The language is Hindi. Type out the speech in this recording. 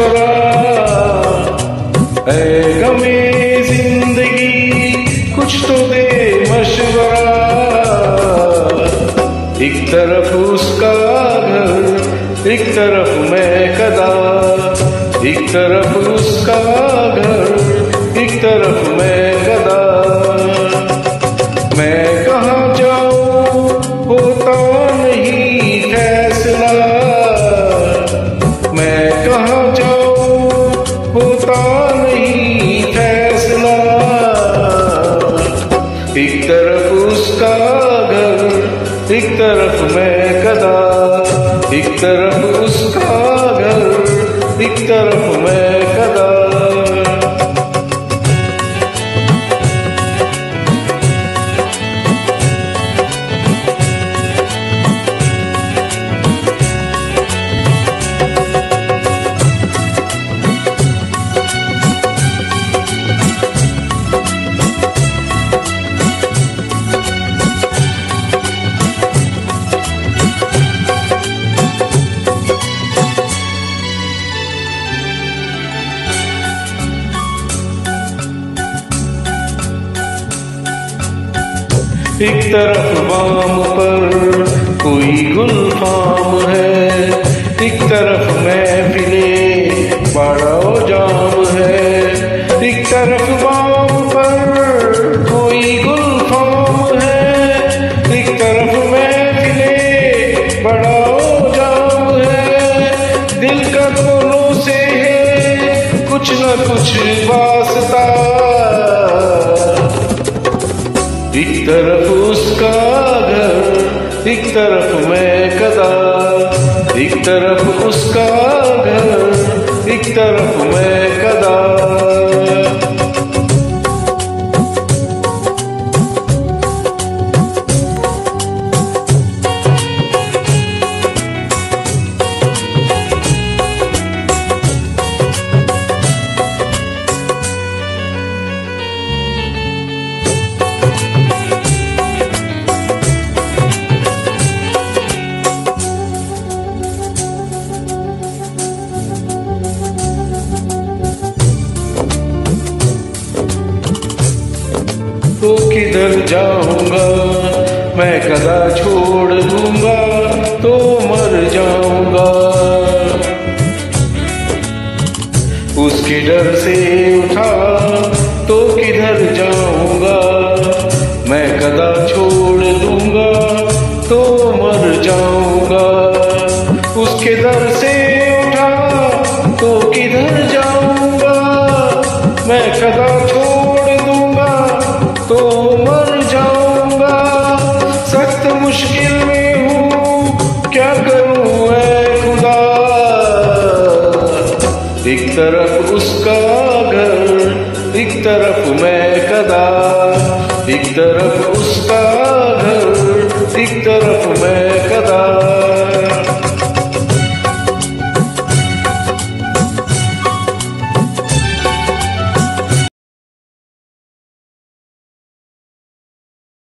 ईश्वरा ऐ गमे ज़िंदगी, कुछ तो दे मशवरा। एक तरफ़ उसका घर, एक तरफ़ मैं कदा। एक तरफ़ उसका घर, एक तरफ़ मैं कदा। मैं कहाँ जाऊँ, होता फैसला। एक तरफ़ उसका एक तरफ़ मैं कदा एक तरफ़ उसका घर, एक तरफ़ मैं एक तरफ़ बाम पर कोई गुलफाम है। एक तरफ़ महफिले, बड़ा जाम है। एक तरफ़ बाम पर कोई गुलफाम है। एक तरफ़ महफिले, बड़ा जाम है। दिल का दोनों से है, कुछ न कुछ वास्ता। एक तरफ़ उसका घर, एक तरफ़ मैं कदा। एक तरफ़ उसका घर, एक तरफ़ मैं तो किधर जाऊँगा? मैं कदा छोड़ दूँगा तो मर जाऊँगा। उसके डर से उठा तो किधर जाऊँगा? मैं कदा छोड़ दूँगा तो मर जाऊँगा। उसके डर से उठा तो किधर जाऊँगा? मैं कदा मुश्किल में हूँ, क्या करूँ ऐ खुदा? एक तरफ़ उसका घर, एक तरफ़ मैं कदा एक तरफ़ उसका घर मैं